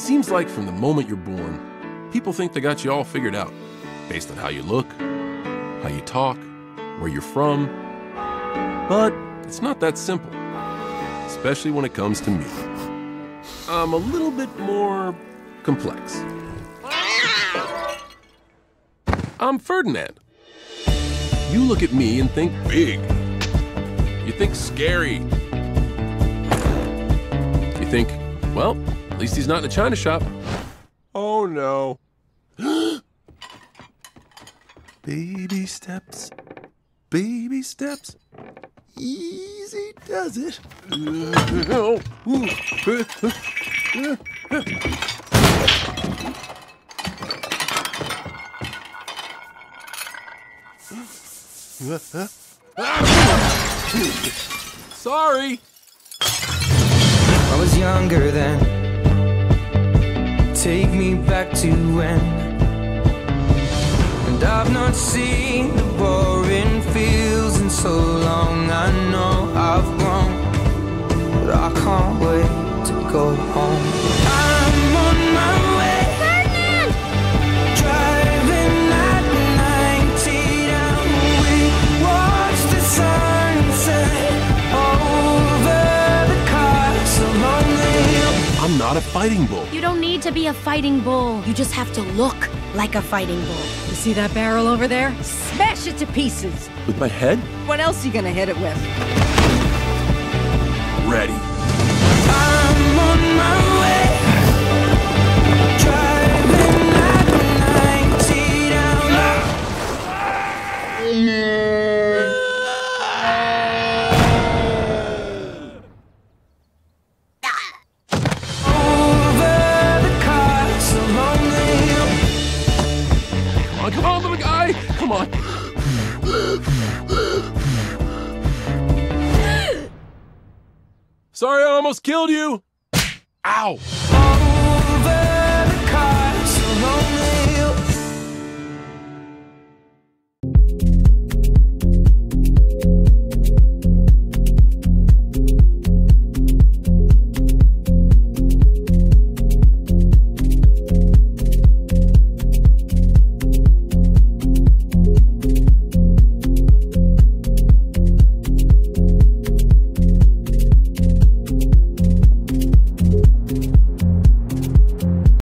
It seems like from the moment you're born, people think they got you all figured out based on how you look, how you talk, where you're from. But it's not that simple, especially when it comes to me. I'm a little bit more complex. I'm Ferdinand. You look at me and think big. You think scary. You think, well, least he's not in a china shop. Oh no. baby steps, baby steps. Easy does it. Sorry. I was younger then. Take me back to when. And I've not seen the boring fields in so long. I know I've grown, but I can't wait to go home. Not a fighting bull. You don't need to be a fighting bull. You just have to look like a fighting bull. You see that barrel over there? Smash it to pieces. With my head What else are you gonna hit it with? ready. On, little guy. Come on. Sorry, I almost killed you. Ow.